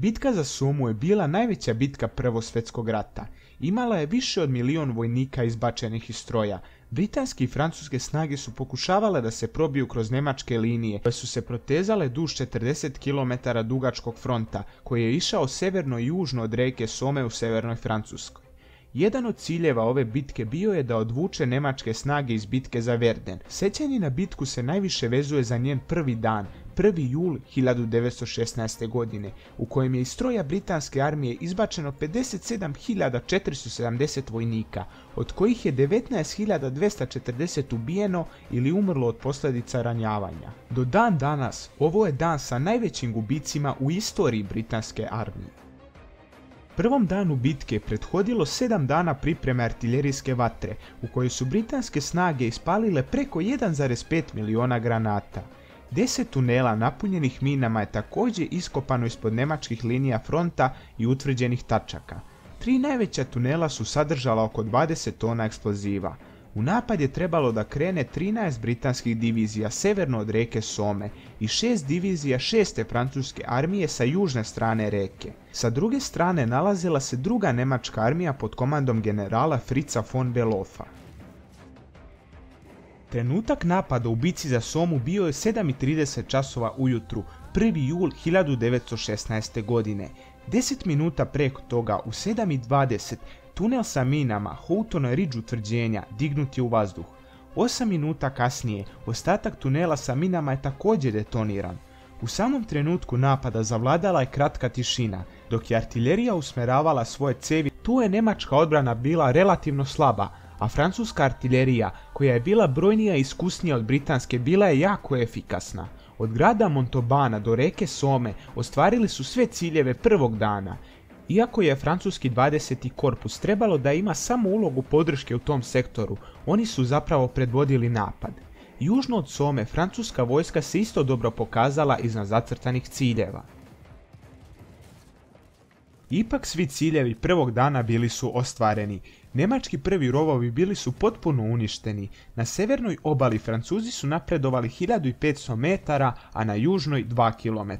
Bitka za Somu je bila najveća bitka Prvog svjetskog rata. Imala je više od milion vojnika izbačenih iz stroja. Britanske i francuske snage su pokušavale da se probiju kroz nemačke linije, koje su se protezale duž 40 km dugačkog fronta, koji je išao severno i južno od reke Some u severnoj Francuskoj. Jedan od ciljeva ove bitke bio je da odvuče nemačke snage iz bitke za Verden. Sećanje na bitku se najviše vezuje za njen prvi dan, 1. jul 1916. godine, u kojem je iz stroja britanske armije izbačeno 57.470 vojnika, od kojih je 19.240 ubijeno ili umrlo od posljedica ranjavanja. Do dan danas, ovo je dan sa najvećim gubicima u istoriji britanske armije. Prvom danu bitke prethodilo sedam dana pripreme artiljerijske vatre, u kojoj su britanske snage ispalile preko 1,5 miliona granata. Deset tunela napunjenih minama je također iskopano ispod nemačkih linija fronta i utvrđenih tačaka. Tri najveća tunela su sadržala oko 20 tona eksploziva. U napad je trebalo da krene 13 britanskih divizija severno od reke Some i 6 divizija šeste francuske armije sa južne strane reke. Sa druge strane nalazila se druga nemačka armija pod komandom generala Fritza von Beloffa. Trenutak napada u bici za Somu bio je 7.30 časova ujutru, 1. jul 1916. godine. 10 minuta preko toga u 7.20 tunel sa minama Houghton Ridge utvrđenja dignut je u vazduh. 8 minuta kasnije ostatak tunela sa minama je također detoniran. U samom trenutku napada zavladala je kratka tišina, dok je artiljerija usmeravala svoje cevi, tu je nemačka odbrana bila relativno slaba, a francuska artiljerija, koja je bila brojnija i iskusnija od britanske, bila je jako efikasna. Od grada Montobana do reke Some ostvarili su sve ciljeve prvog dana. Iako je francuski 20. korpus trebalo da ima samo ulogu podrške u tom sektoru, oni su zapravo predvodili napad. Južno od Some francuska vojska se isto dobro pokazala iznad zacrtanih ciljeva. Ipak svi ciljevi prvog dana bili su ostvareni. Nemački prvi rovovi bili su potpuno uništeni. Na severnoj obali Francuzi su napredovali 1500 metara, a na južnoj 2 km.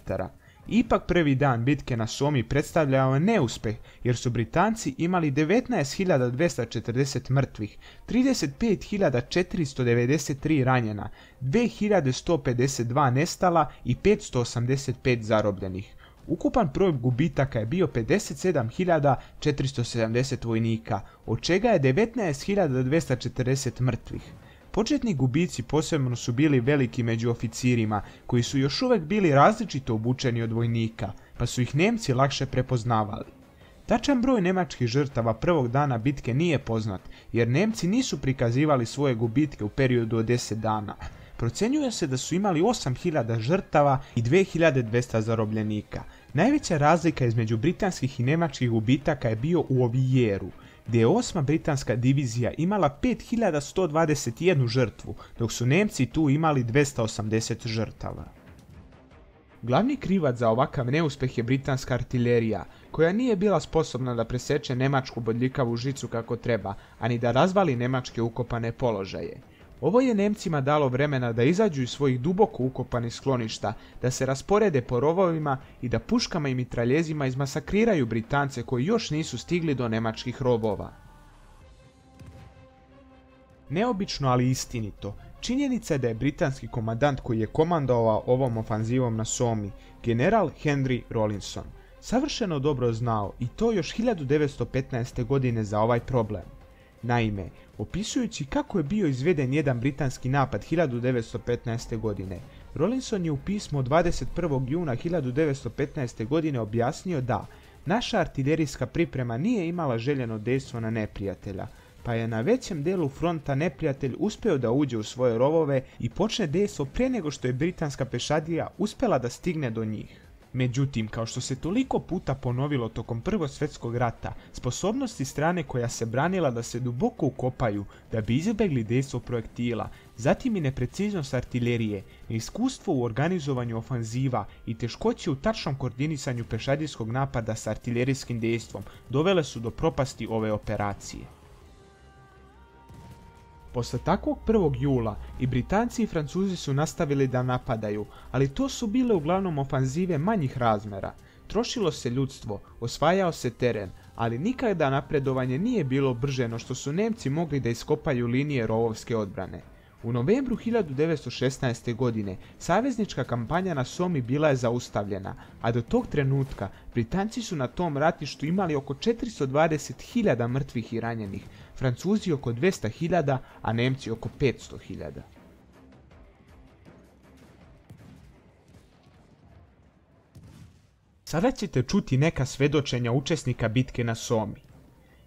Ipak prvi dan bitke na Somi predstavljao neuspeh jer su Britanci imali 19.240 mrtvih, 35.493 ranjena, 2.152 nestala i 585 zarobljenih. Ukupan broj gubitaka je bio 57.470 vojnika, od čega je 19.240 mrtvih. Početni gubici posebno su bili veliki među oficirima, koji su još uvijek bili različito obučeni od vojnika, pa su ih Nemci lakše prepoznavali. Tačan broj nemačkih žrtava prvog dana bitke nije poznat, jer Nemci nisu prikazivali svoje gubitke u periodu od 10 dana. Procenjuje se da su imali 8000 žrtava i 2200 zarobljenika. Najveća razlika između britanskih i nemačkih gubitaka je bio u Ovijeru, gdje je osma britanska divizija imala 5121 žrtvu, dok su Nemci tu imali 280 žrtava. Glavni krivac za ovakav neuspeh je britanska artiljerija, koja nije bila sposobna da preseče nemačku bodljikavu žicu kako treba, ani da razvali nemačke ukopane položaje. Ovo je Nemcima dalo vremena da izađu iz svojih duboko ukopanih skloništa, da se rasporede po rovovima i da puškama i mitraljezima izmasakriraju Britance koji još nisu stigli do nemačkih robova. Neobično, ali istinito, činjenica je da je britanski komandant koji je komandovao ovom ofanzivom na Somi, general Henry Rawlinson, savršeno dobro znao i to još 1915. godine za ovaj problem. Naime, opisujući kako je bio izveden jedan britanski napad 1915. godine, Rollinson je u pismu 21. juna 1915. godine objasnio da naša artiljerijska priprema nije imala željeno dejstvo na neprijatelja, pa je na većem delu fronta neprijatelj uspio da uđe u svoje rovove i počne dejstvo prije nego što je britanska pešadija uspjela da stigne do njih. Međutim, kao što se toliko puta ponovilo tokom Prvog svjetskog rata, sposobnosti strane koja se branila da se duboko ukopaju da bi izbjegli dejstvo projektila, zatim i nepreciznost artiljerije, neiskustvo u organizovanju ofanziva i teškoće u tačnom koordinisanju pešadijskog napada s artiljerijskim dejstvom dovele su do propasti ove operacije. Posle takvog 1. jula i Britanci i Francuzi su nastavili da napadaju, ali to su bile uglavnom ofanzive manjih razmera. Trošilo se ljudstvo, osvajao se teren, ali nikada napredovanje nije bilo brže no što su Nemci mogli da iskopaju linije rovovske odbrane. U novembru 1916. godine saveznička kampanja na Somi bila je zaustavljena, a do tog trenutka Britanci su na tom ratištu imali oko 420.000 mrtvih i ranjenih, Francuzi oko 200.000, a Nemci oko 500.000. Sada ćete čuti neka svedočenja učesnika bitke na Somi.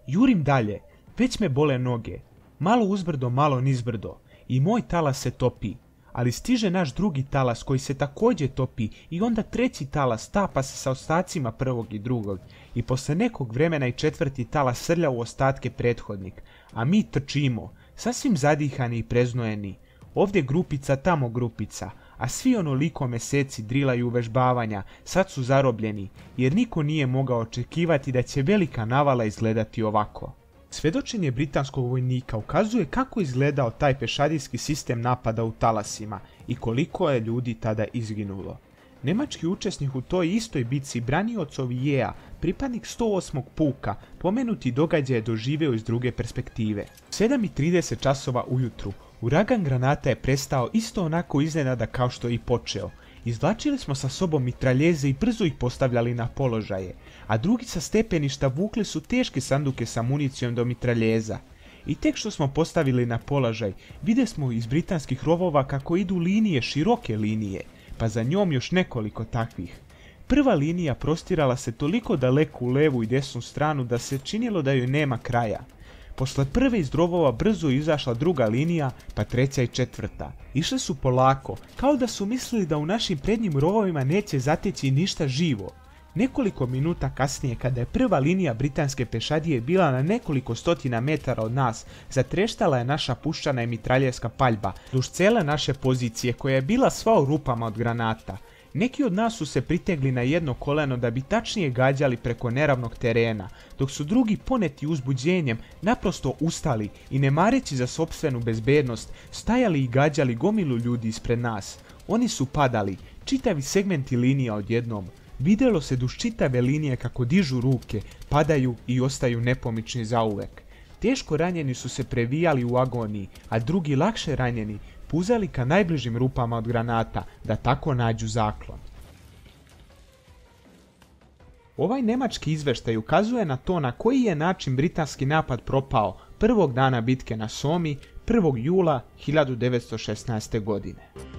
Jurim dalje, već me bole noge, malo uzbrdo, malo nizbrdo, i moj talas se topi, ali stiže naš drugi talas koji se također topi i onda treći talas tapa se sa ostacima prvog i drugog. I posle nekog vremena i četvrti talas srlja u ostatke prethodnik, a mi trčimo, sasvim zadihani i preznojeni, ovdje grupica, tamo grupica, a svi onoliko meseci drila i uvežbavanja sad su zarobljeni, jer niko nije mogao očekivati da će velika navala izgledati ovako. Svedočenje britanskog vojnika ukazuje kako izgledao taj pešadijski sistem napada u talasima i koliko je ljudi tada izginulo. Nemački učesnik u toj istoj bitci branioc Ovijeja, pripadnik 108. puka, pomenuti događaj je doživeo iz druge perspektive. 7.30 časova ujutru, uragan granata je prestao isto onako iznenada kao što je i počeo. Izvlačili smo sa sobom mitraljeze i brzo ih postavljali na položaje, a drugi sa stepeništa vukli su teške sanduke sa municijom do mitraljeza. I tek što smo postavili na položaj, vide smo iz britanskih rovova kako idu linije, široke linije, pa za njom još nekoliko takvih. Prva linija prostirala se toliko daleko u levu i desnu stranu da se činilo da joj nema kraja. Posle prve iz drovova brzo izašla druga linija, pa treća i četvrta. Išle su polako, kao da su mislili da u našim prednjim rovovima neće zateći ništa živo. Nekoliko minuta kasnije, kada je prva linija britanske pešadije bila na nekoliko stotina metara od nas, zatreštala je naša puščana i mitraljerska paljba duž cele naše pozicije koja je bila sva u rupama od granata. Neki od nas su se pritegli na jedno koleno da bi tačnije gađali preko neravnog terena, dok su drugi poneti uzbuđenjem naprosto ustali i ne mareći za sopstvenu bezbednost, stajali i gađali gomilu ljudi ispred nas. Oni su padali, čitavi segmenti linija odjednom. Vidjelo se duž čitave linije kako dižu ruke, padaju i ostaju nepomični zauvek. Teško ranjeni su se previjali u agoniji, a drugi lakše ranjeni puzali ka najbližim rupama od granata da tako nađu zaklon. Ovaj nemački izveštaj ukazuje na to na koji je način britanski napad propao prvog dana bitke na Somi 1. jula 1916. godine.